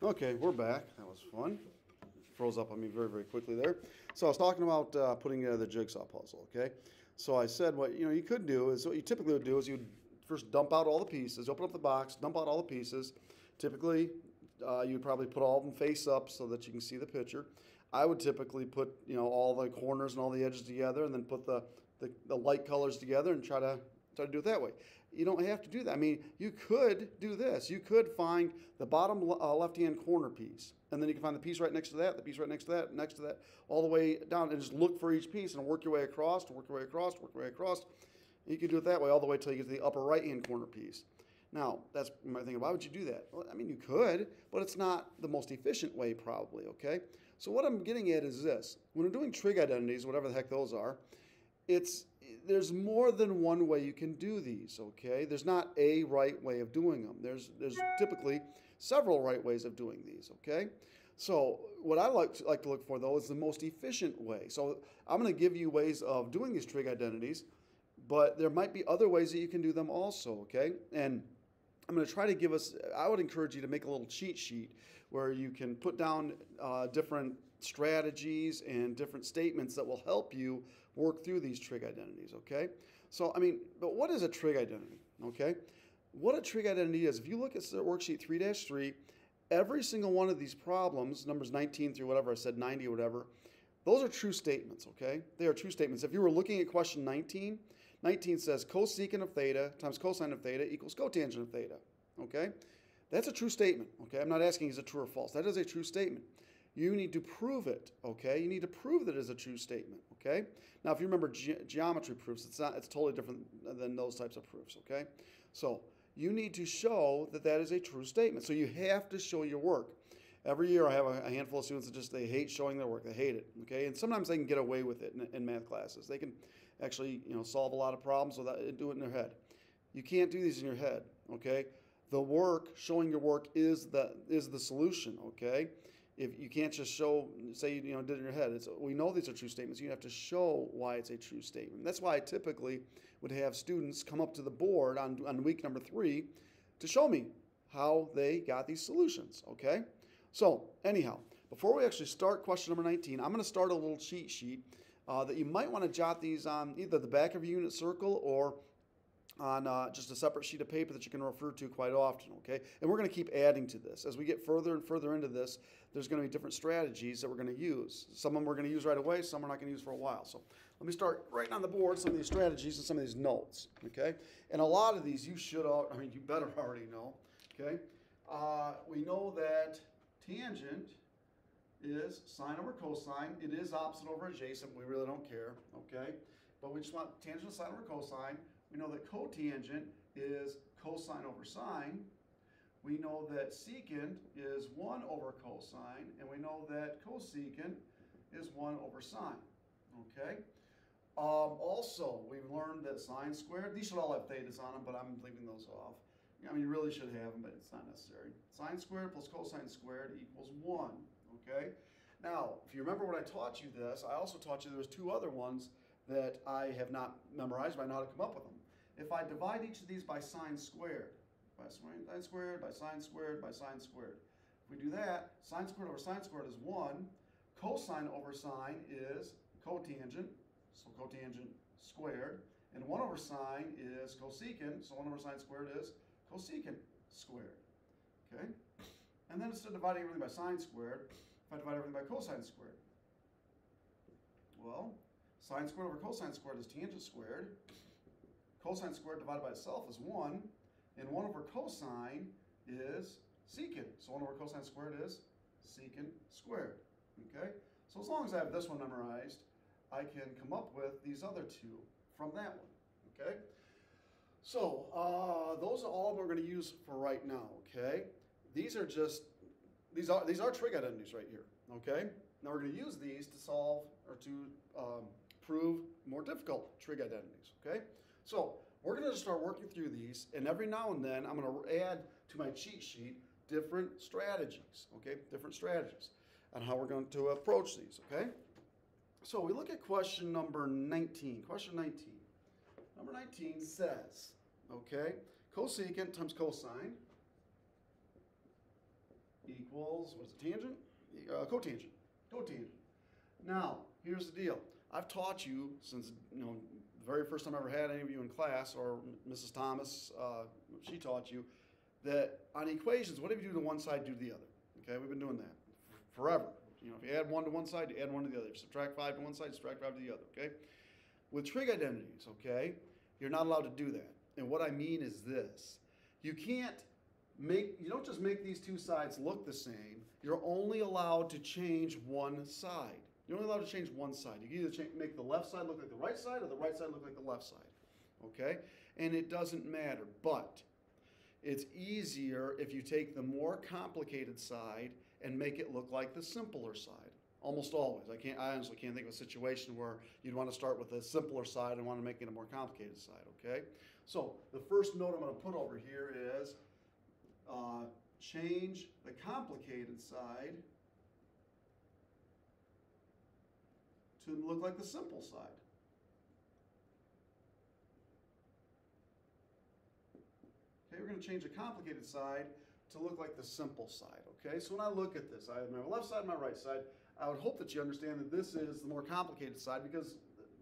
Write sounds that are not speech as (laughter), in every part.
Okay, we're back. That was fun. Froze up on me very, very quickly there. So I was talking about uh, putting together the jigsaw puzzle. Okay, so I said what you know you could do is what you typically would do is you first dump out all the pieces, open up the box, dump out all the pieces. Typically, uh, you'd probably put all of them face up so that you can see the picture. I would typically put you know all the corners and all the edges together, and then put the the, the light colors together and try to try to do it that way. You don't have to do that. I mean, you could do this. You could find the bottom uh, left-hand corner piece, and then you can find the piece right next to that, the piece right next to that, next to that, all the way down, and just look for each piece and work your way across, work your way across, work your way across. You can do it that way all the way till you get to the upper right-hand corner piece. Now, that's my thing. Why would you do that? Well, I mean, you could, but it's not the most efficient way, probably. Okay. So what I'm getting at is this: when we're doing trig identities, whatever the heck those are, it's there's more than one way you can do these okay? There's not a right way of doing them there's there's typically several right ways of doing these okay? So what i like to, like to look for though is the most efficient way. So i'm going to give you ways of doing these trig identities but there might be other ways that you can do them also okay? And I'm going to try to give us, I would encourage you to make a little cheat sheet where you can put down uh, different strategies and different statements that will help you work through these trig identities, okay? So, I mean, but what is a trig identity, okay? What a trig identity is, if you look at worksheet 3 3, every single one of these problems, numbers 19 through whatever I said, 90 or whatever, those are true statements, okay? They are true statements. If you were looking at question 19, 19 says cosecant of theta times cosine of theta equals cotangent of theta, okay? That's a true statement, okay? I'm not asking is it true or false. That is a true statement. You need to prove it, okay? You need to prove that it is a true statement, okay? Now, if you remember ge geometry proofs, it's not it's totally different than those types of proofs, okay? So, you need to show that that is a true statement. So you have to show your work. Every year I have a, handful of students that just they hate showing their work. They hate it, okay? And sometimes they can get away with it in, in math classes. They can actually, you know, solve a lot of problems without do it in their head. You can't do these in your head, okay? The work, showing your work is the is the solution, okay? If you can't just show, say you know did it in your head. It's, we know these are true statements. You have to show why it's a true statement. That's why I typically would have students come up to the board on, on week number three to show me how they got these solutions. Okay, so anyhow, before we actually start question number 19, I'm going to start a little cheat sheet uh, that you might want to jot these on either the back of your unit circle or on uh, just a separate sheet of paper that you can refer to quite often, okay? And we're going to keep adding to this. As we get further and further into this, there's going to be different strategies that we're going to use. Some of them we're going to use right away, some we're not going to use for a while. So let me start writing on the board some of these strategies and some of these notes, okay? And a lot of these you should, all, I mean, you better (laughs) already know, okay? Uh, we know that tangent is sine over cosine. It is opposite over adjacent. We really don't care, okay? But we just want tangent sine over cosine we know that cotangent is cosine over sine. We know that secant is 1 over cosine, and we know that cosecant is 1 over sine. Okay? Um, also, we've learned that sine squared, these should all have thetas on them, but I'm leaving those off. I mean, you really should have them, but it's not necessary. Sine squared plus cosine squared equals 1. Okay? Now, if you remember when I taught you this, I also taught you there was two other ones that I have not memorized, but I know how to come up with them. If I divide each of these by sine squared, by sine squared, by sine squared, by sine squared. If we do that, sine squared over sine squared is 1. Cosine over sine is cotangent, so cotangent squared. And 1 over sine is cosecant, so 1 over sine squared is cosecant squared. Okay? And then instead of dividing everything by sine squared, if I divide everything by cosine squared, well, Sine squared over cosine squared is tangent squared. Cosine squared divided by itself is 1. And 1 over cosine is secant. So 1 over cosine squared is secant squared. Okay? So as long as I have this one memorized, I can come up with these other two from that one. Okay? So uh, those are all we're going to use for right now. Okay? These are just, these are, these are trig identities right here. Okay? Now we're going to use these to solve or to um, prove more difficult trig identities, okay? So we're gonna start working through these, and every now and then I'm gonna add to my cheat sheet different strategies, okay? Different strategies on how we're going to approach these, okay? So we look at question number 19. Question 19. Number 19 says, okay, cosecant times cosine equals, what is it, tangent? Uh, cotangent, cotangent. Now, here's the deal. I've taught you since, you know, very first time I ever had any of you in class, or Mrs. Thomas, uh, she taught you, that on equations, whatever you do to one side, do to the other. Okay, we've been doing that forever. You know, if you add one to one side, you add one to the other. If you subtract five to one side, subtract five to the other. Okay. With trig identities, okay, you're not allowed to do that. And what I mean is this: you can't make, you don't just make these two sides look the same. You're only allowed to change one side. You're only allowed to change one side. You can either change, make the left side look like the right side or the right side look like the left side. Okay? And it doesn't matter. But it's easier if you take the more complicated side and make it look like the simpler side. Almost always. I can't I honestly can't think of a situation where you'd want to start with the simpler side and want to make it a more complicated side, okay? So the first note I'm going to put over here is uh, change the complicated side to look like the simple side. Okay, we're going to change the complicated side to look like the simple side, okay? So when I look at this, I have my left side and my right side. I would hope that you understand that this is the more complicated side because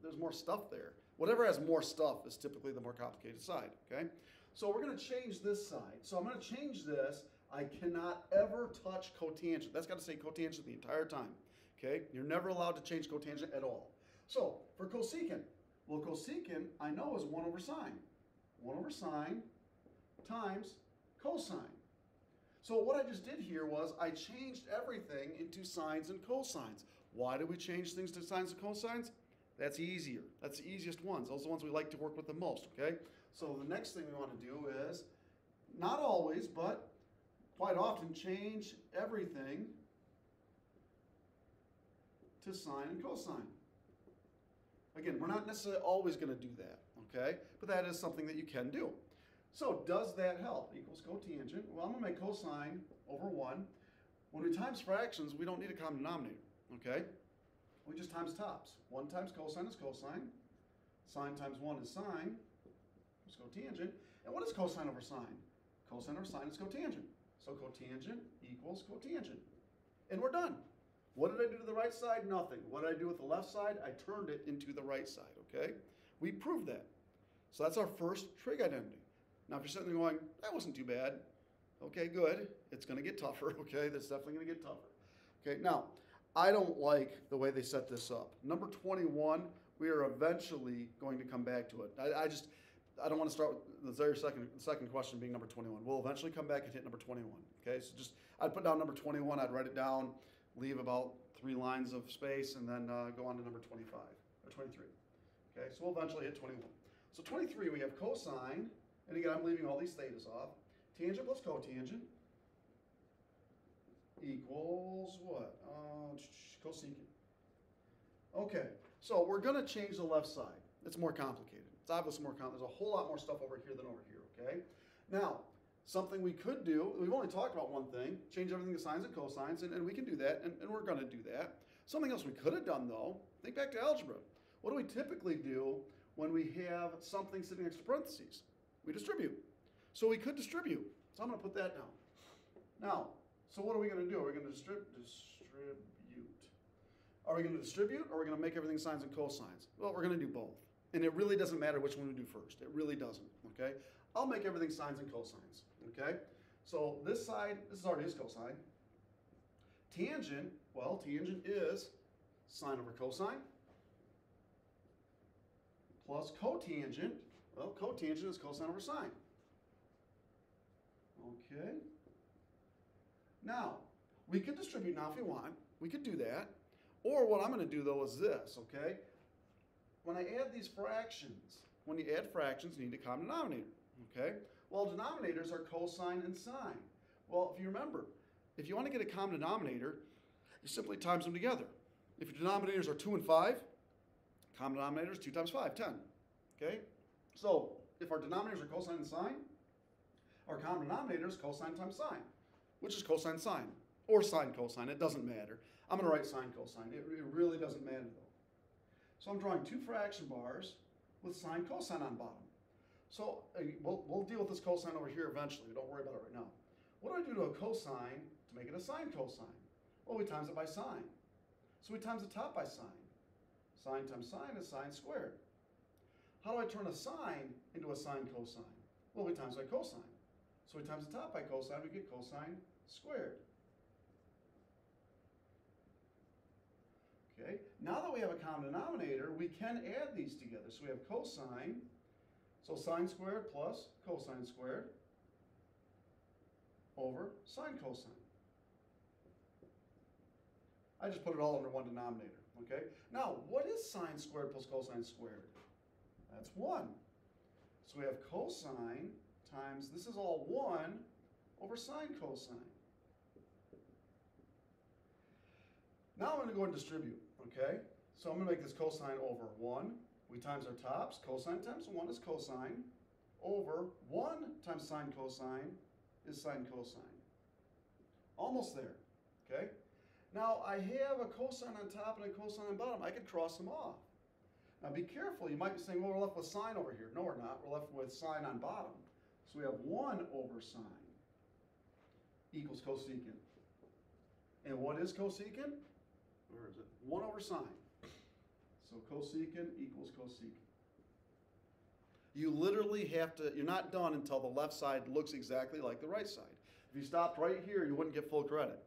there's more stuff there. Whatever has more stuff is typically the more complicated side, okay? So we're going to change this side. So I'm going to change this. I cannot ever touch cotangent. That's got to say cotangent the entire time, okay? You're never allowed to change cotangent at all. So for cosecant, well, cosecant I know is 1 over sine. 1 over sine times cosine. So what I just did here was I changed everything into sines and cosines. Why do we change things to sines and cosines? That's easier. That's the easiest ones. Those are the ones we like to work with the most, okay? So the next thing we want to do is, not always, but quite often, change everything to sine and cosine. Again, we're not necessarily always going to do that, okay? But that is something that you can do. So does that help? Equals cotangent. Well, I'm going to make cosine over 1. When we times fractions, we don't need a common denominator, okay? We just times tops. 1 times cosine is cosine. Sine times 1 is sine. It's cotangent. And what is cosine over sine? Cosine over sine is cotangent. So cotangent equals cotangent. And we're done. What did I do to the right side? Nothing. What did I do with the left side? I turned it into the right side, okay? We proved that. So that's our first trig identity. Now, if you're sitting there going, that wasn't too bad, okay, good. It's going to get tougher, (laughs) okay? That's definitely going to get tougher. Okay, now, I don't like the way they set this up. Number 21, we are eventually going to come back to it. I, I just, I don't want to start with the very second, second question being number 21. We'll eventually come back and hit number 21, okay? So just, I'd put down number 21, I'd write it down, leave about three lines of space, and then uh, go on to number 25, or 23. Okay, so we'll eventually hit 21. So 23, we have cosine, and again, I'm leaving all these thetas off. Tangent plus cotangent equals what? Uh, cosecant. Okay, so we're going to change the left side. It's more complicated. It's obviously more complicated. There's a whole lot more stuff over here than over here, okay? Now, something we could do, we've only talked about one thing, change everything to sines and cosines, and, and we can do that, and, and we're going to do that. Something else we could have done, though, think back to algebra. What do we typically do when we have something sitting next to parentheses? We distribute. So we could distribute. So I'm going to put that down. Now, so what are we going to do? Are we going to distrib distribute? Are we going to distribute or are we going to make everything sines and cosines? Well, we're going to do both. And it really doesn't matter which one we do first. It really doesn't, okay? I'll make everything sines and cosines, okay? So this side, this is already his cosine. Tangent, well, tangent is sine over cosine plus cotangent well, cotangent is cosine over sine. Okay. Now, we could distribute now if we want. We could do that. Or what I'm going to do, though, is this, okay? When I add these fractions, when you add fractions, you need a common denominator, okay? Well, denominators are cosine and sine. Well, if you remember, if you want to get a common denominator, you simply times them together. If your denominators are 2 and 5, common denominator is 2 times 5, 10. Okay? So if our denominators are cosine and sine, our common denominator is cosine times sine, which is cosine sine, or sine cosine, it doesn't matter. I'm going to write sine cosine, it really doesn't matter though. So I'm drawing two fraction bars with sine cosine on bottom. So uh, we'll, we'll deal with this cosine over here eventually, don't worry about it right now. What do I do to a cosine to make it a sine cosine? Well, we times it by sine. So we times the top by sine. Sine times sine is sine squared. How do I turn a sine into a sine cosine? Well, we times by cosine. So we times the top by cosine, we get cosine squared. Okay, now that we have a common denominator, we can add these together. So we have cosine, so sine squared plus cosine squared over sine cosine. I just put it all under one denominator, okay? Now, what is sine squared plus cosine squared? That's 1. So we have cosine times, this is all 1 over sine cosine. Now I'm going to go and distribute, okay? So I'm going to make this cosine over 1. We times our tops. Cosine times 1 is cosine. Over 1 times sine cosine is sine cosine. Almost there, okay? Now I have a cosine on top and a cosine on bottom. I could cross them off. Now be careful. You might be saying, well, we're left with sine over here. No, we're not. We're left with sine on bottom. So we have 1 over sine equals cosecant. And what is cosecant? Where is it? 1 over sine. So cosecant equals cosecant. You literally have to, you're not done until the left side looks exactly like the right side. If you stopped right here, you wouldn't get full credit.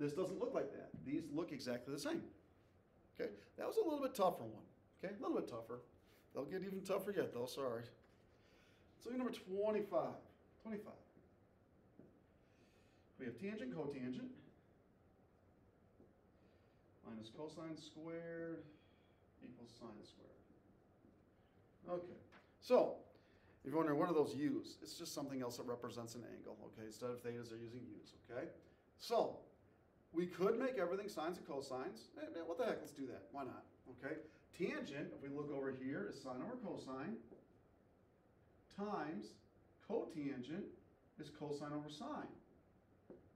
This doesn't look like that. These look exactly the same. Okay, that was a little bit tougher one. Okay, a little bit tougher. They'll get even tougher yet though, sorry. So number 25. 25. We have tangent, cotangent, minus cosine squared equals sine squared. Okay, so if you're wondering what are those u's, it's just something else that represents an angle, okay? Instead of thetas, they're using u's, okay? So we could make everything sines and cosines. Eh, eh, what the heck, let's do that. Why not, okay? Tangent, if we look over here, is sine over cosine times cotangent is cosine over sine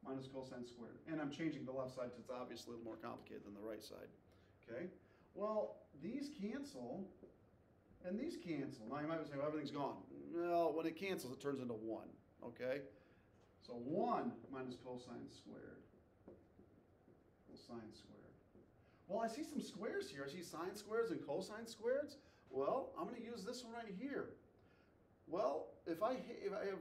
minus cosine squared. And I'm changing the left side because it's obviously a little more complicated than the right side. Okay? Well, these cancel, and these cancel. Now you might saying, well, everything's gone. Well, when it cancels, it turns into 1. Okay? So 1 minus cosine squared equals sine squared. Well, I see some squares here. I see sine squares and cosine squares. Well, I'm going to use this one right here. Well, if I, if I have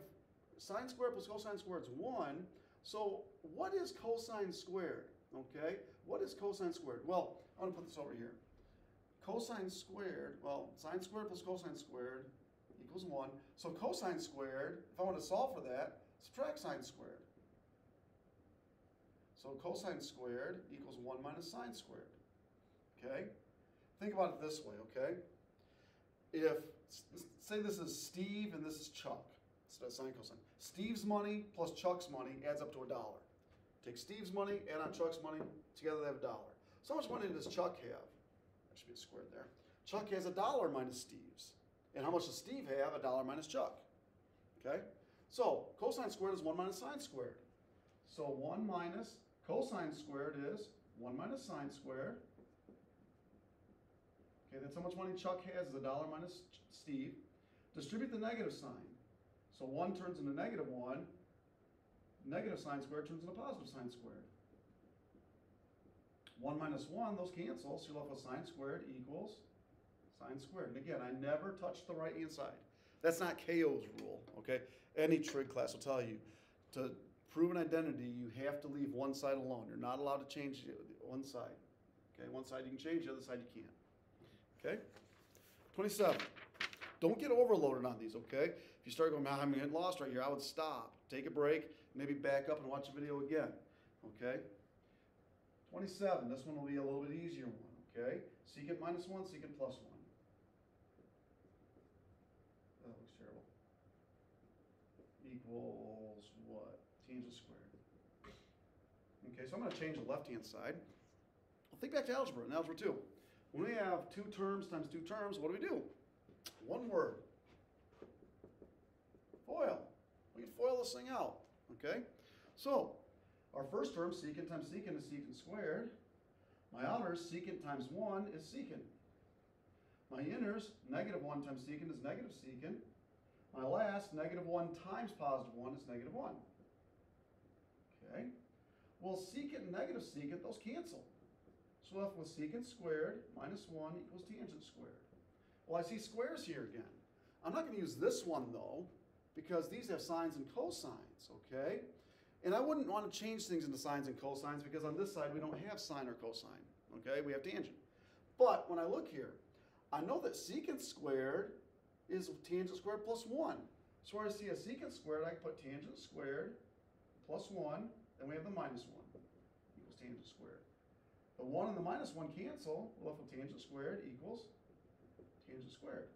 sine squared plus cosine squared is 1, so what is cosine squared? Okay, what is cosine squared? Well, I want to put this over here. Cosine squared, well, sine squared plus cosine squared equals 1. So cosine squared, if I want to solve for that, subtract sine squared. So cosine squared equals 1 minus sine squared. Okay? Think about it this way, okay? If, say this is Steve and this is Chuck. Of sine cosine. Steve's money plus Chuck's money adds up to a dollar. Take Steve's money, add on Chuck's money, together they have a dollar. So how much money does Chuck have? There should be a square there. Chuck has a dollar minus Steve's. And how much does Steve have? A dollar minus Chuck. Okay? So cosine squared is 1 minus sine squared. So 1 minus cosine squared is 1 minus sine squared. Okay, that's how much money Chuck has is a dollar minus Steve. Distribute the negative sign. So 1 turns into negative 1. Negative sine squared turns into positive sine squared. 1 minus 1, those cancel, so you're left with sine squared equals sine squared. And again, I never touch the right hand side. That's not Cayo's rule, okay? Any trig class will tell you to prove an identity, you have to leave one side alone. You're not allowed to change one side. Okay, one side you can change, the other side you can't. Okay? 27. Don't get overloaded on these, okay? If you start going, I'm getting lost right here, I would stop, take a break, maybe back up and watch the video again, okay? 27, this one will be a little bit easier one, okay? Secant minus 1, secant plus 1. That looks terrible. Equals what? Tangent squared. Okay, so I'm going to change the left-hand side. Think back to algebra, in algebra 2. When we have two terms times two terms, what do we do? One word. FOIL. We can FOIL this thing out, okay? So, our first term, secant times secant is secant squared. My outer secant times 1 is secant. My inners, negative 1 times secant is negative secant. My last, negative 1 times positive 1 is negative 1. Okay? Well, secant and negative secant, those cancel. So left with secant squared minus 1 equals tangent squared. Well, I see squares here again. I'm not going to use this one though, because these have sines and cosines, okay? And I wouldn't want to change things into sines and cosines because on this side we don't have sine or cosine, okay? We have tangent. But when I look here, I know that secant squared is tangent squared plus 1. So when I see a secant squared, I can put tangent squared plus 1, then we have the minus 1 equals tangent squared. The 1 and the minus 1 cancel, we're left with tangent squared equals tangent squared.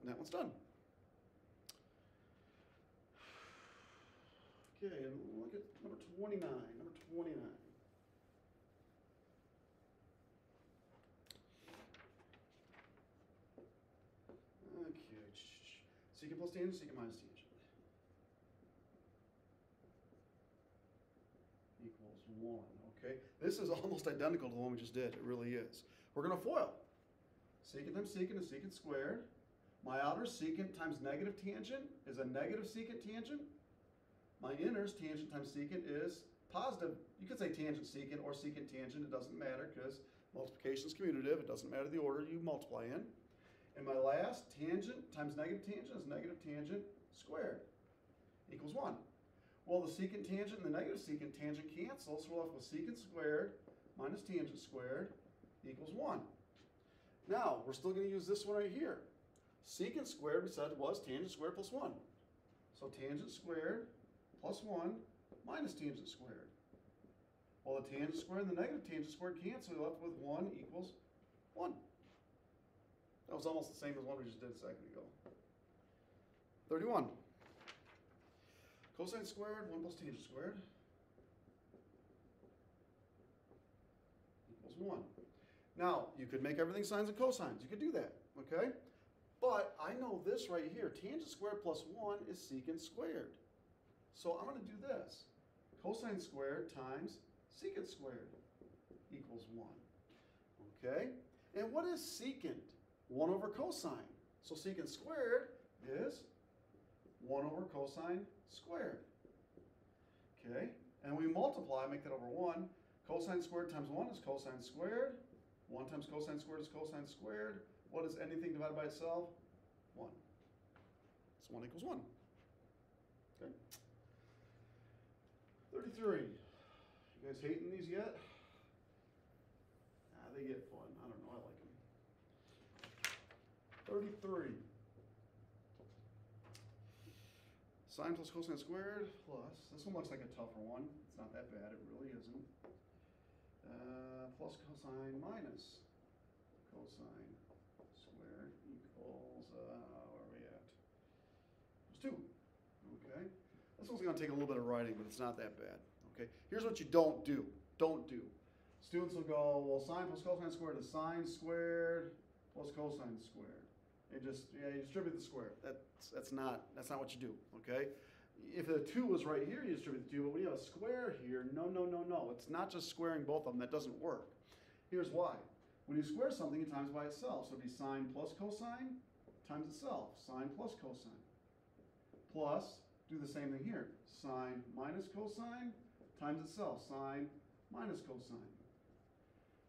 And that one's done. Okay, and look at number 29. Number 29. Okay, secant plus tangent, secant minus tangent. Equals 1, okay? This is (laughs) almost identical to the one we just did, it really is. We're going to FOIL. Secant times secant is secant squared. My outer secant times negative tangent is a negative secant tangent. My inner's tangent times secant is positive. You could say tangent secant or secant tangent, it doesn't matter because multiplication is commutative. It doesn't matter the order you multiply in. And my last tangent times negative tangent is negative tangent squared equals 1. Well, the secant tangent and the negative secant tangent cancel, so we're left with secant squared minus tangent squared equals 1. Now, we're still going to use this one right here. Secant squared, we said, was tangent squared plus 1. So tangent squared plus 1 minus tangent squared. Well, the tangent squared and the negative tangent squared cancel, we're left with 1 equals 1. That was almost the same as one we just did a second ago. 31. Cosine squared, 1 plus tangent squared equals 1. Now, you could make everything sines and cosines. You could do that, okay? But I know this right here. Tangent squared plus 1 is secant squared. So I'm going to do this. Cosine squared times secant squared equals 1. Okay? And what is secant? 1 over cosine. So secant squared is 1 over cosine squared. Okay? And we multiply, make that over 1. Cosine squared times 1 is cosine squared. 1 times cosine squared is cosine squared. What is anything divided by itself? 1. So 1 equals 1. Okay. 33. You guys hating these yet? Ah, they get fun. I don't know. I like them. 33. Sine plus cosine squared plus, this one looks like a tougher one. It's not that bad. It really isn't. Uh, plus cosine minus cosine squared equals, uh, where are we at? It's 2. One's going to take a little bit of writing, but it's not that bad. Okay. Here's what you don't do. Don't do. Students will go, well, sine plus cosine squared is sine squared plus cosine squared. You just yeah, you distribute the square. That's that's not that's not what you do. Okay. If the two was right here, you distribute the two. But when you have a square here, no, no, no, no. It's not just squaring both of them. That doesn't work. Here's why. When you square something, it times by itself. So it'd be sine plus cosine times itself. Sine plus cosine. Plus, do the same thing here. Sine minus cosine times itself. Sine minus cosine.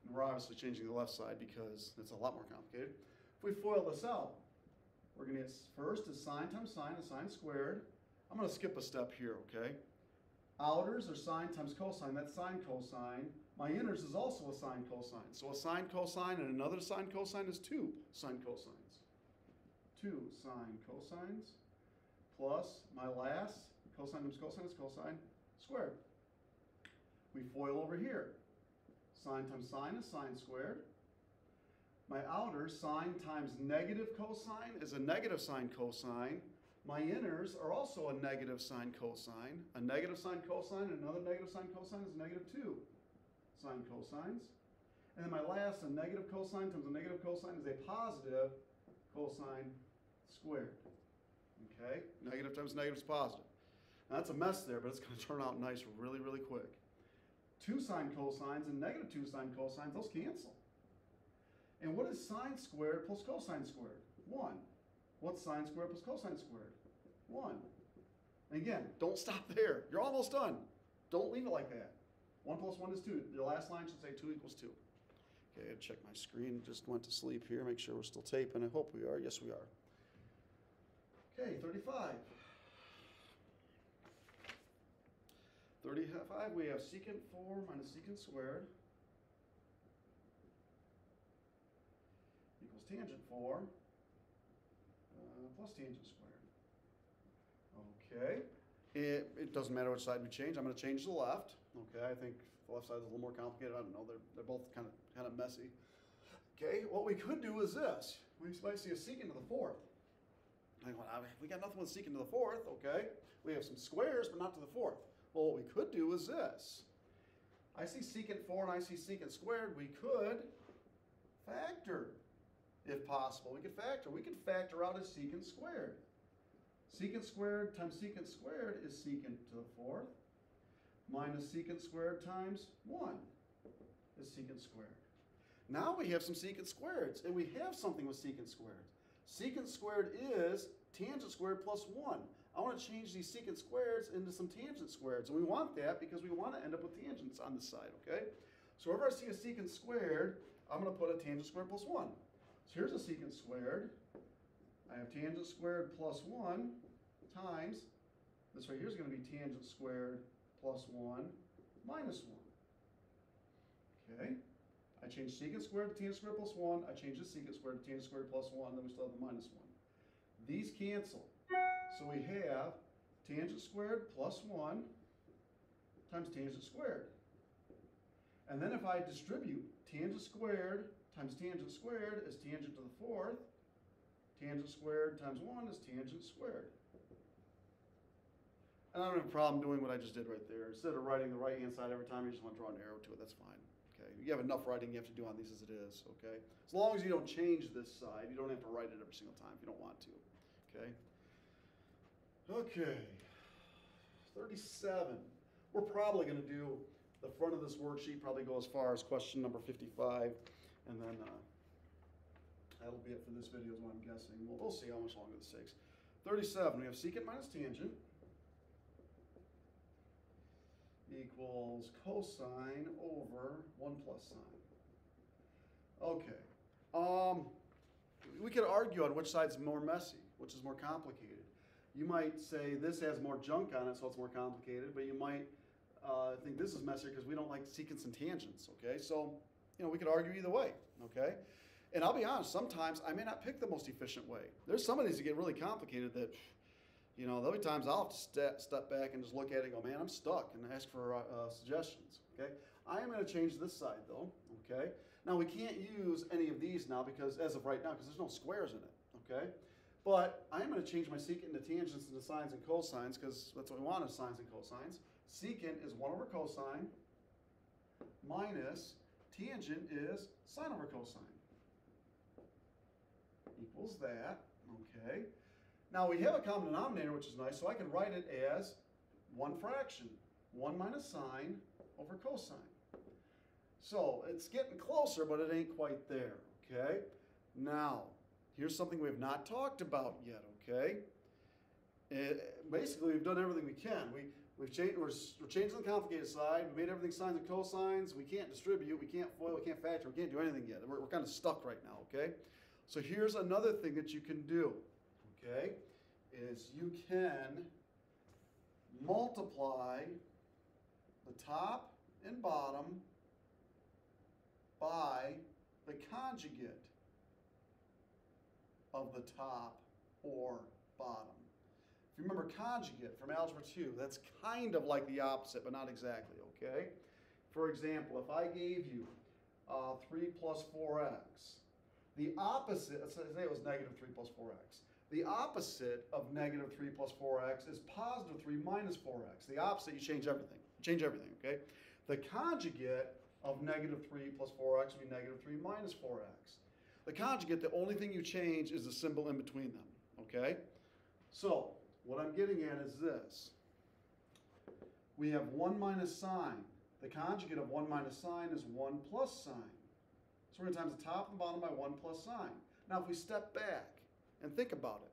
And we're obviously changing the left side because it's a lot more complicated. If we FOIL this out, we're going to get first is sine times sine is sine squared. I'm going to skip a step here, okay? Outers are sine times cosine, that's sine cosine. My inners is also a sine cosine. So a sine cosine and another sine cosine is two sine cosines. Two sine cosines plus my last cosine times cosine is cosine squared. We FOIL over here. Sine times sine is sine squared. My outer sine times negative cosine is a negative sine cosine. My inners are also a negative sine cosine. A negative sine cosine and another negative sine cosine is negative 2 sine cosines. And then my last, a negative cosine times a negative cosine is a positive cosine squared. Okay? Negative times negative is positive. Now that's a mess there, but it's going (laughs) to turn out nice really, really quick. 2 sine cosines and negative 2 sine cosines, those cancel. And what is sine squared plus cosine squared? 1. What's sine squared plus cosine squared? 1. And again, don't stop (laughs) there. You're almost done. don't leave it like that. 1 plus 1 is 2. Your last line should say 2 equals 2. Okay, I check my screen. Just went to sleep here. Make sure we're still taping. I hope we are. Yes, we are. Okay, 35. 35, we have secant 4 minus secant squared equals tangent 4 uh, plus tangent squared. Okay. It, it doesn't matter which side we change. I'm going to change the left. Okay, I think the left side is a little more complicated. I don't know. They're, they're both kind of kind of messy. Okay, what we could do is this. We might see a secant to the fourth. Well, we got nothing with secant to the fourth. Okay, we have some squares, but not to the fourth. Well, what we could do is this. I see secant 4 and I see secant squared. We could factor, if possible. We could factor. We could factor out a secant squared. Secant squared times secant squared is secant to the fourth minus secant squared times 1 is secant squared. Now we have some secant squareds, and we have something with secant squared. Secant squared is tangent squared plus 1. I want to change these secant squareds into some tangent squareds, and we want that because we want to end up with tangents on this side, okay? So wherever I see a secant squared, I'm going to put a tangent squared plus 1. So here's a secant squared. I have tangent squared plus 1 times, this right here is going to be tangent squared plus 1 minus 1. Okay? I change secant squared to tangent squared plus 1. I change the secant squared to tangent squared plus 1. Then we still have the minus 1. These cancel. So we have tangent squared plus 1 times tangent squared. And then if I distribute tangent squared times tangent squared is tangent to the fourth, tangent squared times 1 is tangent squared. And I don't have a problem doing what I just did right there. Instead of writing the right hand side every time, you just want to draw an arrow to it, that's fine. You have enough writing you have to do on these as it is, okay? As long as you don't change this side, you don't have to write it every single time if you don't want to, okay? Okay, 37. We're probably going to do the front of this worksheet, probably go as far as question number 55, and then uh, that'll be it for this video is what I'm guessing. We'll, we'll see how much longer this takes. 37, we have secant minus tangent equals cosine over 1 plus sine. Okay. Um, we could argue on which side's more messy, which is more complicated. You might say this has more junk on it, so it's more complicated, but you might uh, think this is messier because we don't like secants and tangents, okay? So, you know, we could argue either way, okay? And I'll be honest, sometimes I may not pick the most efficient way. There's some of these that get really complicated that you know, there'll be times I'll have to step, step back and just look at it and go, man, I'm stuck, and ask for uh, uh suggestions. Okay, I am going to change this side though. Okay, now we can't use any of these now because as of right now, because there's no squares in it. Okay, but I am going to change my secant into tangents into sines and cosines because that's what we want is sines and cosines. Secant is 1 over cosine minus tangent is sine over cosine. Equals that. Okay. Now we have a common denominator, which is nice, so I can write it as one fraction, 1 minus sine over cosine. So it's getting closer, but it ain't quite there, okay? Now, here's something we have not talked about yet, okay? It, basically, we've done everything we can. We, we've changed, we're, we're changing the complicated side. We made everything sines and cosines. We can't distribute. We can't FOIL. We can't factor. We can't do anything yet. We're, we're kind of stuck right now, okay? So here's another thing that you can do okay, is you can multiply the top and bottom by the conjugate of the top or bottom. If you remember conjugate from Algebra 2, that's kind of like the opposite, but not exactly, okay? For example, if I gave you uh, 3 plus 4x, the opposite, let's say it was negative 3 plus 4x. The opposite of negative 3 plus 4x is positive 3 minus 4x. The opposite, you change everything. You change everything, okay? The conjugate of negative 3 plus 4x would be negative 3 minus 4x. The conjugate, the only thing you change is the symbol in between them, okay? So, what I'm getting at is this. We have 1 minus sine. The conjugate of 1 minus sine is 1 plus sine. So we're going to times the top and bottom by 1 plus sine. Now, if we step back, and think about it.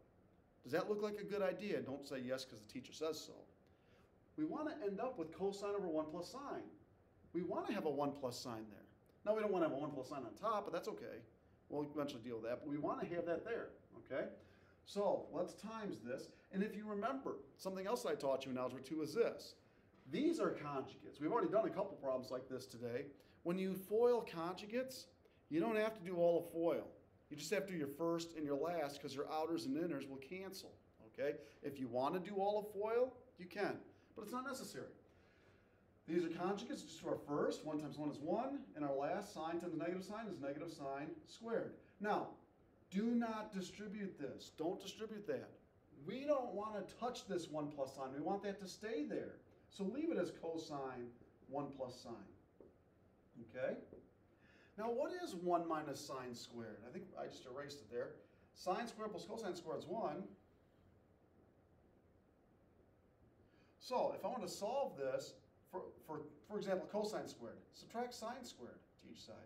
Does that look like a good idea? Don't say yes because the teacher says so. we want to end up with cosine over 1 plus sine. We want to have a 1 plus sine there. Now, we don't want to have a 1 plus sine on top, but that's okay. We'll eventually deal with that, but we want to have that there, okay? So let's times this. And if you remember, something else I taught you in Algebra 2 is this. These are conjugates. We've already done a couple problems like this today. When you FOIL conjugates, you don't have to do all of FOIL. You just have to do your first and your last because your outers and inners will cancel, okay? If you want to do all of FOIL, you can, but it's not necessary. These are conjugates just to our first. 1 times 1 is 1. And our last sine times negative sine is negative sine squared. Now, do not distribute this. Don't distribute that. We don't want to touch this 1 plus sine. We want that to stay there. So leave it as cosine 1 plus sine. Okay? Now, what is 1 minus sine squared? I think I just erased it there. Sine squared plus cosine squared is 1. So, if I want to solve this, for, for, for example, cosine squared, subtract sine squared to each side.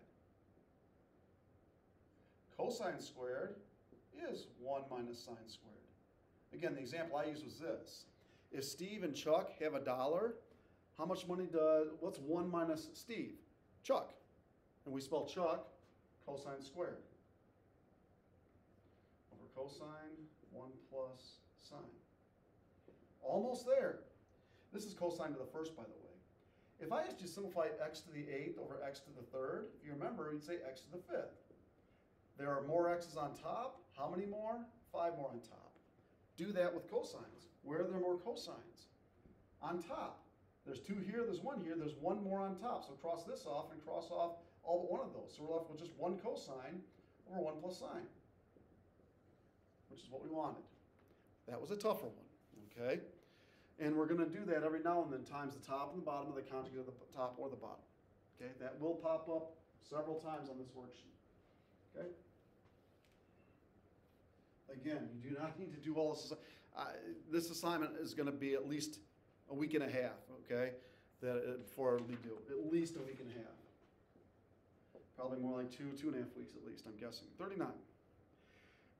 Cosine squared is 1 minus sine squared. Again, the example I used was this. If Steve and Chuck have a dollar, how much money does, what's 1 minus Steve? Chuck. And we spell Chuck cosine squared. Over cosine 1 plus sine. Almost there. This is cosine to the first, by the way. If I asked you to simplify x to the eighth over x to the third, if you remember, you'd say x to the fifth. There are more x's on top. How many more? Five more on top. Do that with cosines. Where are there more cosines? On top. There's two here, there's one here, there's one more on top. So cross this off and cross off all but one of those. So we're left with just one cosine over one plus sine, which is what we wanted. That was a tougher one, okay? And we're going to do that every now and then times the top and the bottom of the conjugate of the top or the bottom. Okay, that will pop up several times on this worksheet. Okay? Again, you do not (laughs) need to do all this. Uh, this assignment is going to be at least a week and a half, okay, that uh, before we do. At least a week and a half. Probably more like two, two and a half weeks at least, I'm guessing. 39.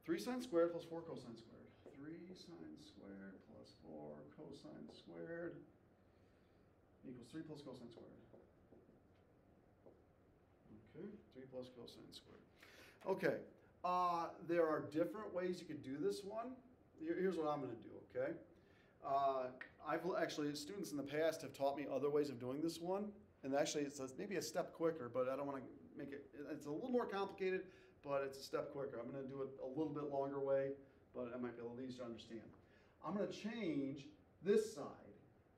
3 sine squared plus 4 cosine squared. 3 sine squared plus 4 cosine squared equals 3 plus cosine squared. Okay, 3 plus cosine squared. Okay, uh, there are different ways you could do this one. Here's what I'm going to do, okay? Uh, I've actually, students in the past have taught me other ways of doing this one. And actually, it's a, maybe a step quicker, but I don't want to make it, it's a little more complicated, but it's a step quicker. I'm going to do it a little bit longer way, but it might be a little easier to understand. I'm going to change this side,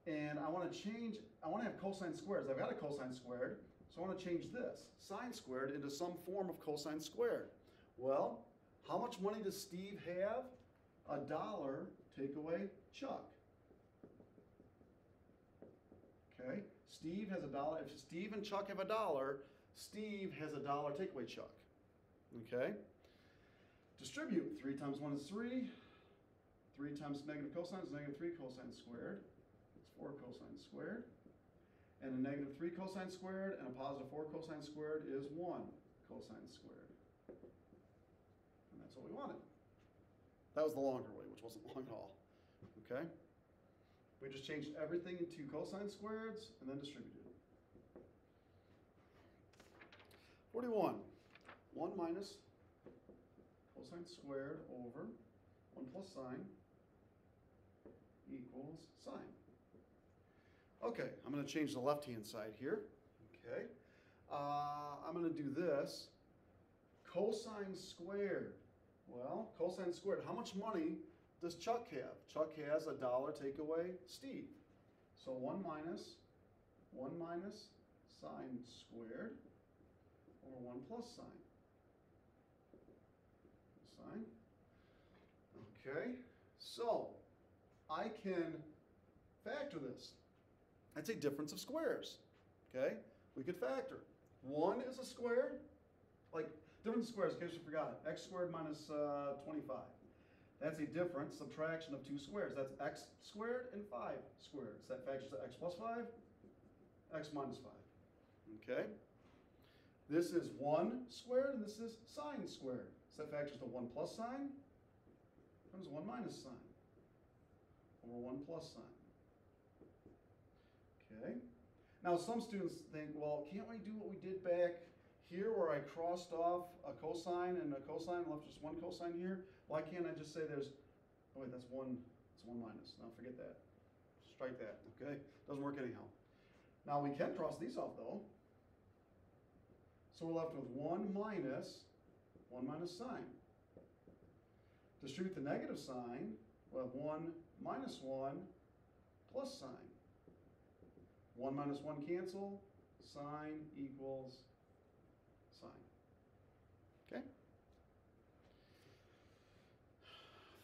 and I want to change, I want to have cosine squares. I've got a cosine squared, so I want to change this, sine squared, into some form of cosine squared. Well, how much money does Steve have? A dollar, take away Chuck. Okay, Steve has a dollar. If Steve and Chuck have a dollar, Steve has a dollar, take away Chuck. Okay? Distribute. 3 times 1 is 3. 3 times negative cosine is negative 3 cosine squared. It's 4 cosine squared. And a negative 3 cosine squared and a positive 4 cosine squared is 1 cosine squared. And that's what we wanted. That was the longer way, which wasn't long at all. Okay? We just changed everything into cosine squareds and then distributed. 41. 1 minus cosine squared over 1 plus sine equals sine. Okay, I'm going to change the left-hand side here. Okay, uh, I'm going to do this. Cosine squared. Well, cosine squared. How much money does Chuck have? Chuck has a dollar takeaway Steve. So 1 minus 1 minus sine squared or 1 plus sine. Sine. Okay, so I can factor this. That's a difference of squares. Okay, we could factor. 1 is a square, like difference of squares, in case you forgot x squared minus uh, 25. That's a difference, subtraction of two squares. That's x squared and 5 squared. So that factors to x plus 5, x minus 5. Okay? This is 1 squared, and this is sine squared. So that factors to 1 plus sine times 1 minus sine over 1 plus sine. Okay. Now, some students think, well, can't we do what we did back here where I crossed off a cosine and a cosine, left just one cosine here? Why can't I just say there's, oh wait, that's one, it's one minus. Now, forget that. Strike that, okay? Doesn't work anyhow. Now, we can cross these off though. So we're left with one minus, one minus sine. Distribute the negative sign, we'll have one minus one plus sine. One minus one cancel, sine equals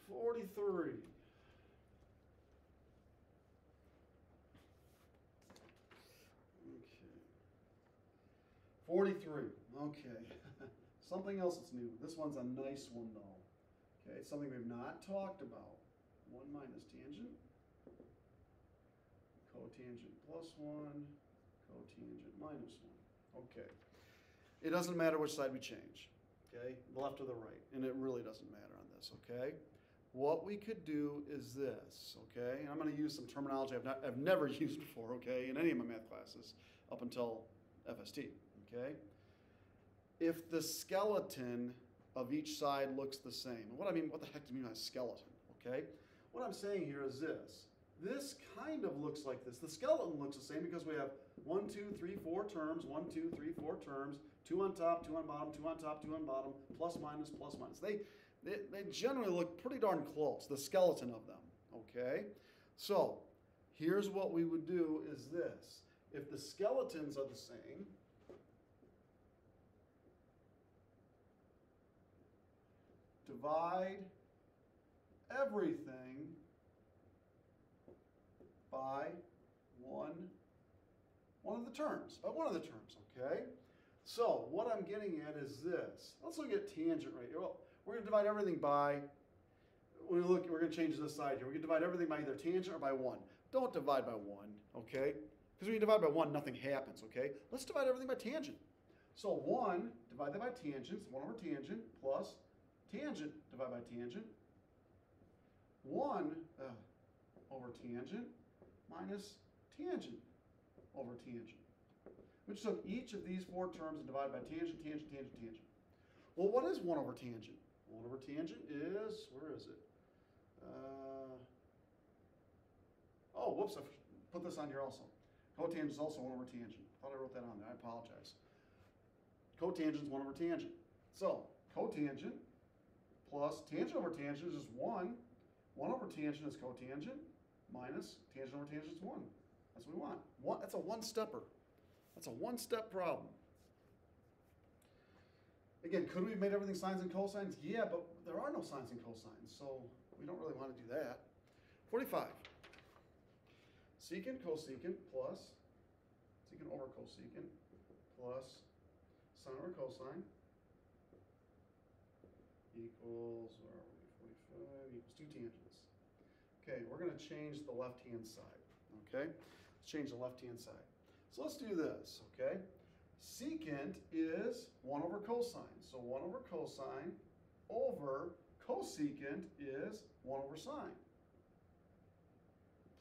43. Okay. 43. Okay. (laughs) something else that's new. This one's a nice one, though. Okay, it's something we've not talked about. 1 minus tangent. Cotangent plus 1. Cotangent minus 1. Okay. It doesn't matter which side we change. Okay, left or the right. And it really doesn't matter on this, okay? What we could do is this, okay? And I'm going to use some terminology I've, not, I've never (laughs) used before, okay, in any of my math classes up until FST, okay? If the skeleton of each side looks the same, what I mean, what the heck do you mean by skeleton, okay? What I'm saying here is this. This kind of looks like this. The skeleton looks the same because we have one, two, three, four terms, one, two, three, four terms, two on top, two on bottom, two on top, two on bottom, plus, minus, plus, minus. They, they, they generally look pretty darn close, the skeleton of them, okay? So, here's what we would do is this. If the skeletons are the same, divide everything by one, one of the terms, by one of the terms, okay? So what I'm getting at is this. Let's look at tangent right here. Well, we're going to divide everything by, we look, we're going to change this side here. We can divide everything by either tangent or by 1. Don't divide by 1, okay? Because when you divide by 1, nothing happens, okay? Let's divide everything by tangent. So 1, divided by tangent, 1 over tangent, plus tangent, divided by tangent. 1 uh, over tangent minus tangent over tangent. Which took each of these four terms and divided by tangent, tangent, tangent, tangent. Well, what is 1 over tangent? 1 over tangent is, where is it? Uh, oh, whoops, I put this on here also. Cotangent is also 1 over tangent. thought I wrote that on there, I apologize. Cotangent is 1 over tangent. So, cotangent plus tangent over tangent is just 1. 1 over tangent is cotangent minus tangent over tangent is 1. That's what we want. One, that's a one-stepper. That's a one-step problem. Again, could we have made everything sines and cosines? Yeah, but there are no sines and cosines, so we don't really want to do that. 45. Secant, cosecant plus secant over cosecant plus sine over cosine equals, where are we, 45, equals two tangents. Okay, we're going to change the left-hand side, okay? Let's change the left-hand side. So let's do this, okay? Secant is 1 over cosine. So 1 over cosine over cosecant is 1 over sine.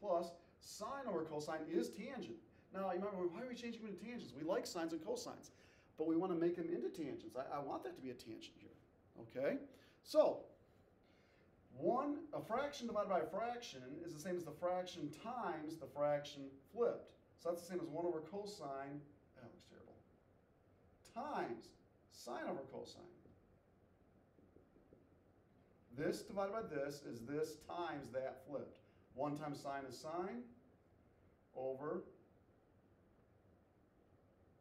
Plus sine over cosine is tangent. Now, you remember, why are we changing them into tangents? We like sines and cosines, but we want to make them into tangents. I, I want that to be a tangent here, okay? So, one, a fraction divided by a fraction is the same as the fraction times the fraction flipped. So that's the same as 1 over cosine, times sine over cosine. This divided by this is this times that flipped. 1 times sine is sine over,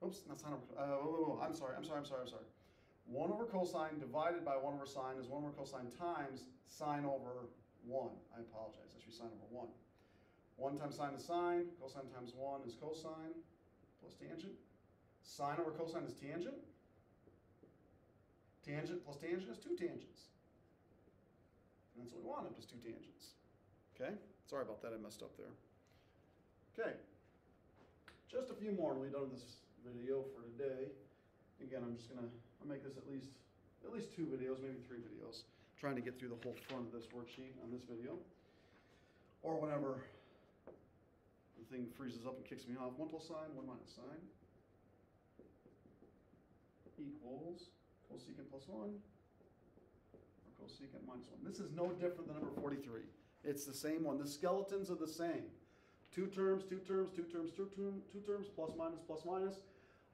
oops, not sine over, uh, I'm sorry, I'm sorry, I'm sorry, I'm sorry. 1 over cosine divided by 1 over sine is 1 over cosine times sine over 1. I apologize, that should be sine over 1. 1 times sine is sine, cosine times 1 is cosine, plus tangent. Sine over cosine is tangent. Tangent plus tangent is 2 tangents. And that's what we wanted, was 2 tangents. Okay? Sorry about that, I messed up there. Okay. Just a few more we're done with this video for today. Again, I'm just gonna, I'll make this at least, at least two videos, maybe three videos, trying to get through the whole front of this worksheet on this video. Or whenever the thing freezes up and kicks me off. 1 plus sine, 1 minus sine equals cosecant plus 1 or cosecant minus 1. This is no different than number 43. It's the same one. The skeletons are the same. Two terms, two terms, two terms, two, term, two terms, plus minus, plus minus.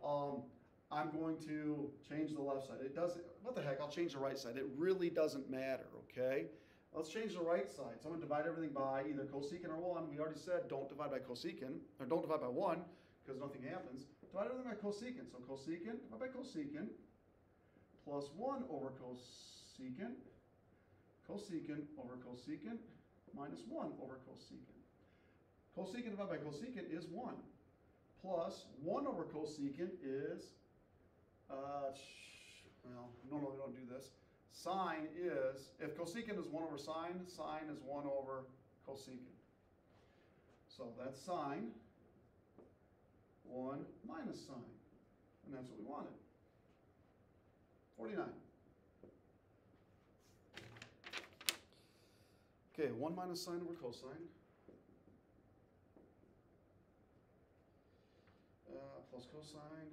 Um, I'm going to change the left side. It doesn't, what the heck, I'll change the right side. It really doesn't matter, okay? Let's change the right side. So I'm gonna divide everything by either cosecant or one. We already said don't divide by cosecant, or don't divide by one, because nothing happens. Divide everything by cosecant. So cosecant divided by cosecant plus one over cosecant, cosecant over cosecant minus one over cosecant. Cosecant divided by cosecant is one, plus one over cosecant is, uh, well, normally we don't do this. Sine is, if cosecant is one over sine, sine is one over cosecant. So that's sine, one minus sine, and that's what we wanted. Forty-nine. Okay, one minus sine over cosine. Uh, plus cosine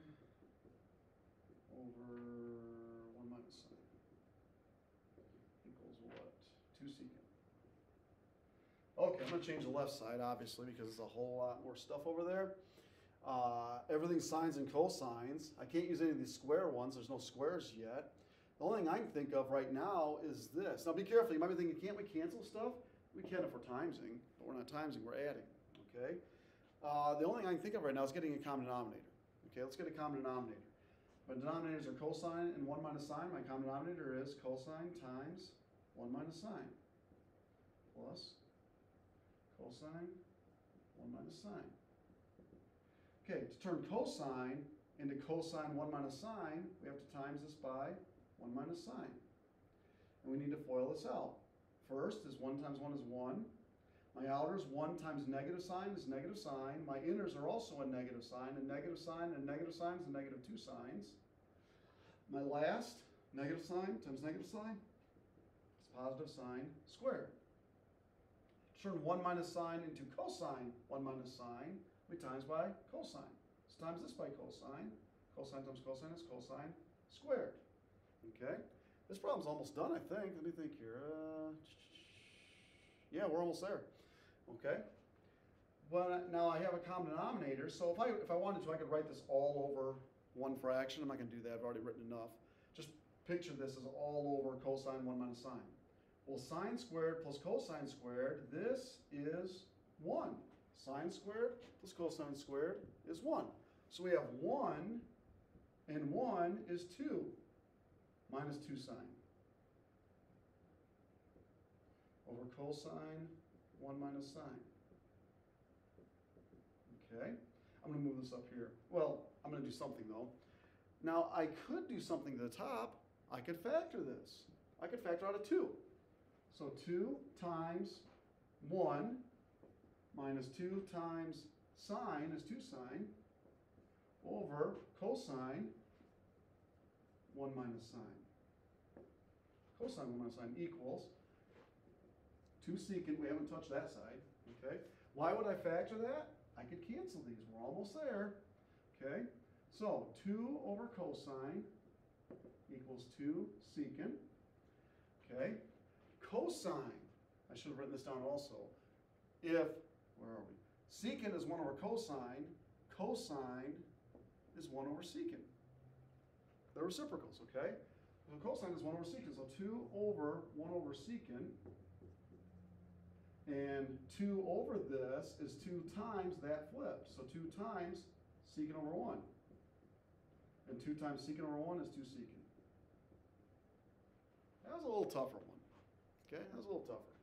over one minus sine equals what? Two secant. Okay, I'm gonna change the left side, obviously, because there's a whole lot more stuff over there. Uh, everything's sines and cosines. I can't use any of these square ones, there's no squares yet. The only thing I can think of right now is this. Now be careful, you might be thinking, can't we cancel stuff? We can if we're timesing, but we're not timesing, we're adding, okay? Uh, the only thing I can think of right now is getting a common denominator. Okay, let's get a common denominator. My denominators are cosine and 1 minus sine. My common denominator is cosine times 1 minus sine plus cosine 1 minus sine. Okay, to turn cosine into cosine 1 minus sine, we have to times this by 1 minus sine. And we need to FOIL this out. First is 1 times 1 is 1. My outers, 1 times negative sine is negative sine. My inners are also a negative sine. A negative sine and negative sine is a negative 2 sines. My last, negative sine times negative sine, is positive sine squared. Turn 1 minus sine into cosine 1 minus sine, we times by cosine. So times this by cosine. Cosine times cosine is cosine squared. Okay? This problem's almost done, I think. Let me think here. Uh, yeah, we're almost there. Okay? But now I have a common denominator, so if I, if I wanted to, I could write this all over one fraction. I'm not going to do that. I've already written enough. Just picture this as all over cosine 1 minus sine. Well, sine squared plus cosine squared, this is 1. Sine squared plus cosine squared is 1. So we have 1 and 1 is 2 minus 2 sine over cosine 1 minus sine. Okay, I'm going to move this up here. Well, I'm going to do something though. Now, I could do something to the top. I could factor this. I could factor out a 2. So 2 times 1 minus 2 times sine is 2 sine over cosine 1 minus sine. Cosine 1 minus sine equals 2 secant, we haven't touched that side, okay? Why would I factor that? I could cancel these, we're almost there, okay? So 2 over cosine equals 2 secant, okay? Cosine, I should have written this down also. If, where are we? Secant is 1 over cosine, cosine is 1 over secant. They're reciprocals, okay? So cosine is 1 over secant, so 2 over 1 over secant. And 2 over this is 2 times that flip. So 2 times secant over 1. And 2 times secant over 1 is 2 secant. That was a little tougher one. Okay, that was a little tougher.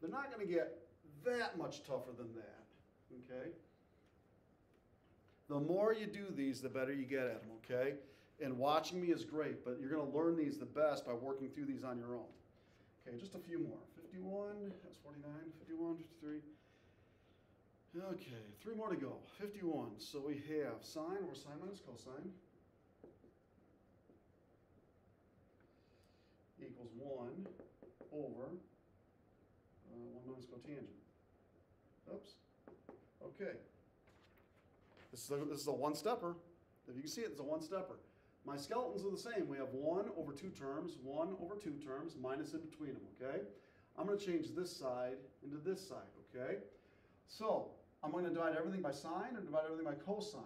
They're not going to get that much tougher than that. Okay? The more you do these, the better you get at them, okay? And watching me is great, but you're going to learn these the best by working through these on your own. Okay, just a few more. 51, that's 49, 51, 53. Okay, three more to go. 51. So we have sine over sine minus cosine equals 1 over uh, 1 minus cotangent. Oops. Okay. This is a, this is a one stepper. If you can see it, it's a one stepper. My skeletons are the same. We have one over two terms, one over two terms, minus in between them, okay? I'm going to change this side into this side, okay? So I'm going to divide everything by sine or divide everything by cosine,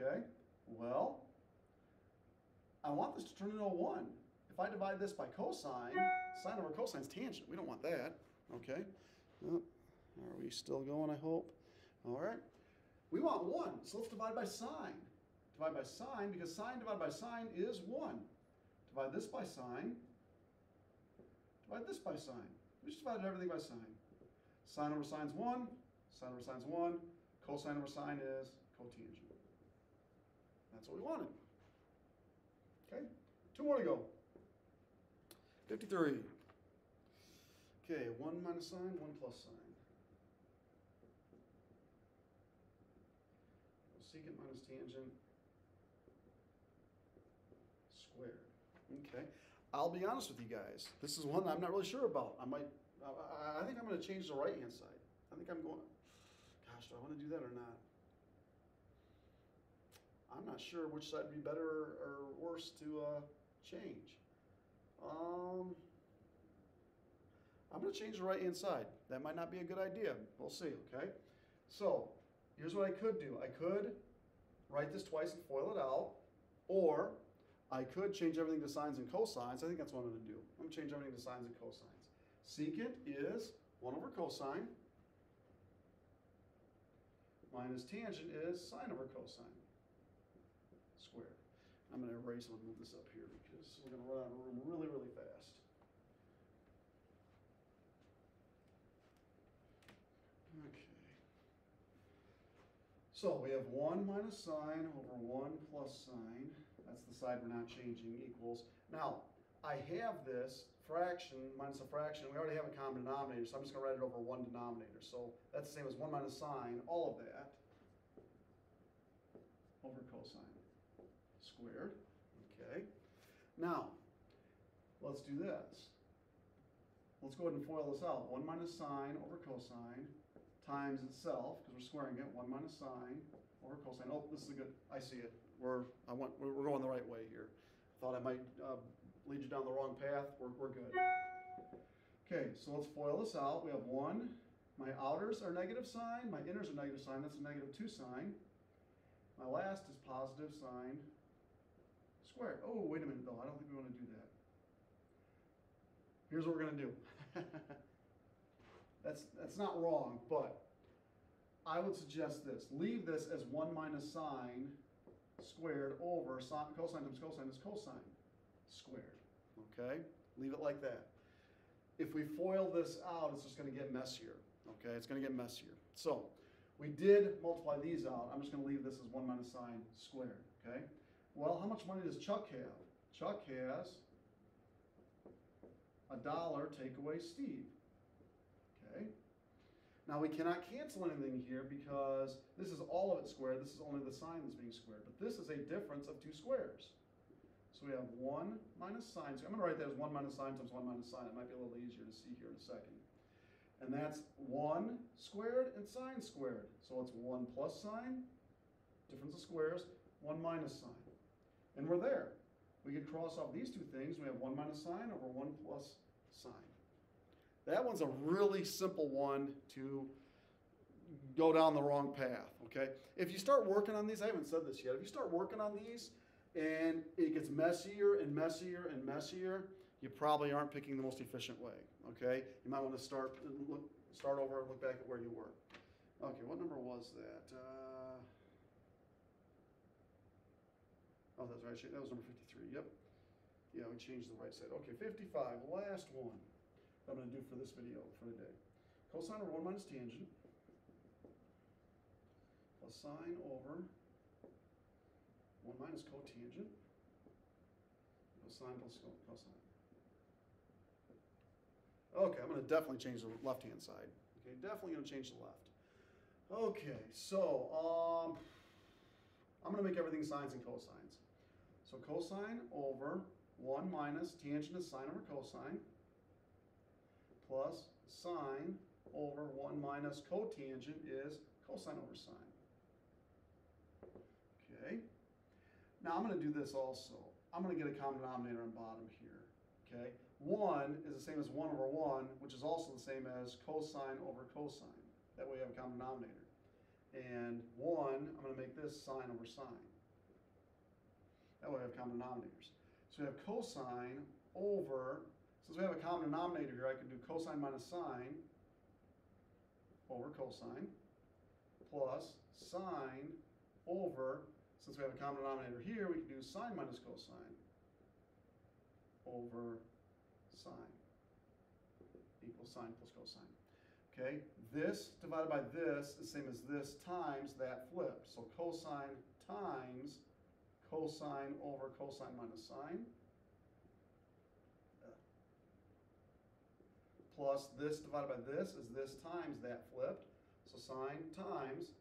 okay? Well, I want this to turn into a 1. If I divide this by cosine, sine over cosine is tangent. We don't want that, okay? Oh, are we still going, I hope? All right. We want 1, so let's divide by sine. Divide by sine, because sine divided by sine is 1. Divide this by sine. Divide this by sine. We just divided everything by sine. Sine over sine is 1. Sine over sine is 1. Cosine over sine is cotangent. That's what we wanted. Okay, two more to go. 53. Okay, 1 minus sine, 1 plus sine. Secant minus tangent squared. Okay, I'll be honest with you guys. This is one I'm not really sure about. I might, I, I think I'm going to change the right hand side. I think I'm going, gosh, do I want to do that or not? I'm not sure which side would be better or worse to uh, change. Um, I'm going to change the right hand side. That might not be a good idea. We'll see, okay? So, here's what I could do. I could write this twice and FOIL it out, or I could change everything to sines and cosines. I think that's what I'm going to do. I'm going to change everything to sines and cosines. Secant is 1 over cosine minus tangent is sine over cosine squared. I'm going to erase and move this up here because we're going to run out of room really, really fast. Okay. So we have 1 minus sine over 1 plus sine. That's the side we're not changing, equals. Now, I have this fraction minus a fraction. We already have a common denominator, so I'm just going to write it over one denominator. So that's the same as 1 minus sine, all of that, over cosine squared. Okay. Now, let's do this. Let's go ahead and FOIL this out. 1 minus sine over cosine times itself, because we're squaring it, 1 minus sine over cosine. Oh, this is a good, I see it. We're, I want, we're going the right way here. Thought I might uh, lead you down the wrong path. We're, we're good. Okay, so let's FOIL this out. We have 1. My outers are negative sine. My inners are negative sine. That's a negative 2 sine. My last is positive sine squared. Oh, wait a minute though, I don't think we want to do that. Here's what we're going to do. (laughs) that's, that's not wrong, but I would suggest this. Leave this as 1 minus sine squared over sine, cosine times cosine is cosine squared. Okay? Leave it like that. If we FOIL this out, it's just going to get messier. Okay? It's going to get messier. So, we did multiply these out. I'm just going to leave this as 1 minus sine squared. Okay? Well, how much money does Chuck have? Chuck has a dollar take away Steve. Okay? Now we cannot cancel anything here because this is all of it squared. This is only the sine that's being squared. But this is a difference of two squares. So we have 1 minus sine. So I'm going to write that as 1 minus sine times 1 minus sine. It might be a little easier to see here in a second. And that's 1 squared and sine squared. So it's 1 plus sine, difference of squares, 1 minus sine. And we're there. We could cross off these two things. We have 1 minus sine over 1 plus sine. That one's a really simple one to go down the wrong path, okay? If you start working on these, I haven't said this yet, if you start working on these and it gets messier and messier and messier, you probably aren't picking the most efficient way, okay? You might want to start, look, start over and look back at where you were. Okay, what number was that? Uh, oh, that's right, that was number 53, yep. Yeah, we changed the right side. Okay, 55, last one. I'm going to do for this video for today. Cosine over 1 minus tangent plus sine over 1 minus cotangent cosine plus cosine. Okay, I'm going to definitely change the left-hand side. Okay, definitely going to change the left. Okay, so um, I'm going to make everything sines and cosines. So cosine over 1 minus tangent is sine over cosine plus sine over 1 minus cotangent is cosine over sine. Okay. Now I'm going to do this also. I'm going to get a common denominator on bottom here. Okay. 1 is the same as 1 over 1, which is also the same as cosine over cosine. That way I have a common denominator. And 1, I'm going to make this sine over sine. That way I have common denominators. So we have cosine over, since we have a common denominator here, I can do cosine minus sine over cosine plus sine over, since we have a common denominator here, we can do sine minus cosine over sine equals sine plus cosine. Okay, this divided by this is the same as this times that flipped. So cosine times cosine over cosine minus sine. Plus this divided by this is this times that flipped. So sine times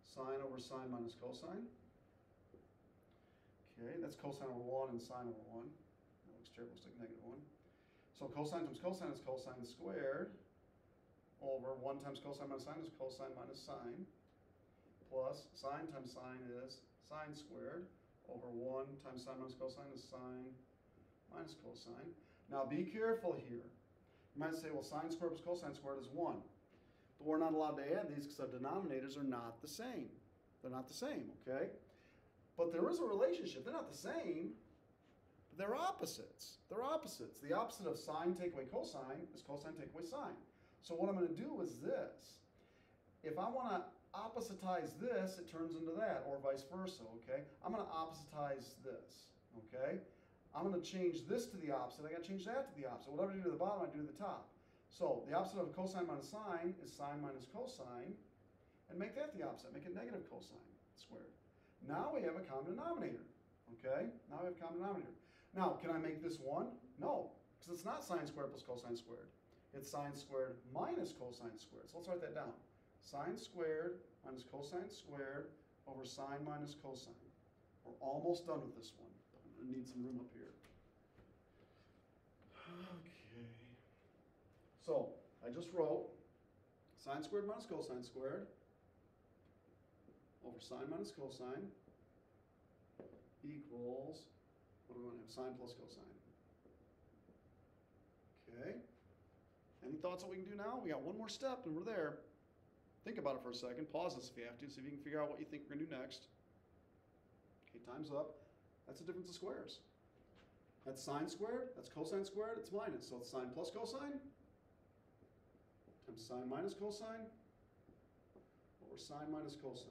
sine over sine minus cosine. Okay, that's cosine over 1 and sine over 1. That looks terrible, it's like negative 1. So cosine times cosine is cosine squared over 1 times cosine minus sine is cosine minus sine plus sine times sine is sine squared over 1 times sine minus cosine is sine minus cosine. Now be careful here. You might say, well, sine squared plus cosine squared is 1. But we're not allowed to add these because the denominators are not the same. They're not the same, okay? But there is a relationship. They're not the same, they're opposites. They're opposites. The opposite of sine take away cosine is cosine take away sine. So what I'm going to do is this. If I want to oppositize this, it turns into that, or vice versa, okay? I'm going to oppositize this, okay? I'm going to change this to the opposite. I got to change that to the opposite. Whatever I do to the bottom, I do to the top. So the opposite of cosine minus sine is sine minus cosine, and make that the opposite. Make it negative cosine squared. Now we have a common denominator, okay? Now we have a common denominator. Now, can I make this 1? No, because it's not sine squared plus cosine squared. It's sine squared minus cosine squared. So let's write that down. Sine squared minus cosine squared over sine minus cosine. We're almost done with this one. To need some room up here. Okay. So I just wrote sine squared minus cosine squared over sine minus cosine equals, what do we want to have, sine plus cosine. Okay. Any thoughts what we can do now? We got one more step and we're there. Think about it for a second. Pause this if you have to, see if you can figure out what you think we're going to do next. Okay, time's up. That's the difference of squares. That's sine squared, that's cosine squared, it's minus. So it's sine plus cosine times sine minus cosine over sine minus cosine.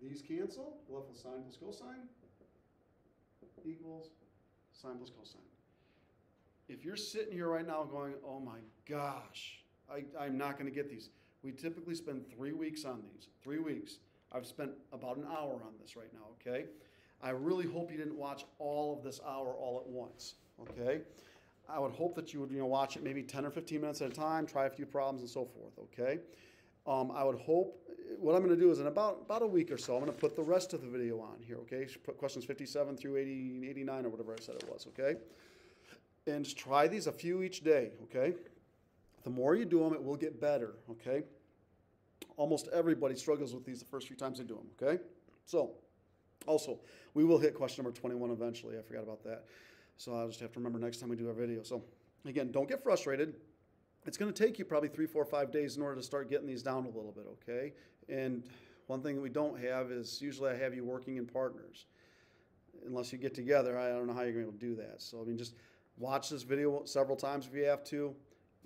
These cancel, you're left with sine plus cosine equals sine plus cosine. If you're sitting here right now going, oh my gosh, I, I'm not going to get these. We typically spend three weeks on these. Three weeks. I've spent about an hour on this right now, okay? I really hope you didn't watch all of this hour all at once, okay? I would hope that you would you know, watch it maybe 10 or 15 minutes at a time, try a few problems and so forth, okay? Um, I would hope, what I'm going to do is in about, about a week or so, I'm going to put the rest of the video on here, okay? Put questions 57 through 80, 89 or whatever I said it was, okay? And just try these a few each day, okay? The more you do them, it will get better, okay? Almost everybody struggles with these the first few times they do them, okay? So, also, we will hit question number 21 eventually. I forgot about that. So I'll just have to remember next time we do our video. So, again, don't get frustrated. It's going to take you probably three, four, five days in order to start getting these down a little bit, okay? And one thing that we don't have is usually I have you working in partners. Unless you get together, I don't know how you're going to do that. So, I mean, just watch this video several times if you have to.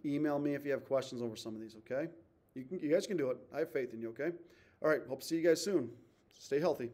Email me if you have questions over some of these, okay? You, can, you guys can do it. I have faith in you, okay? All right, hope to see you guys soon. Stay healthy.